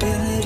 possibility,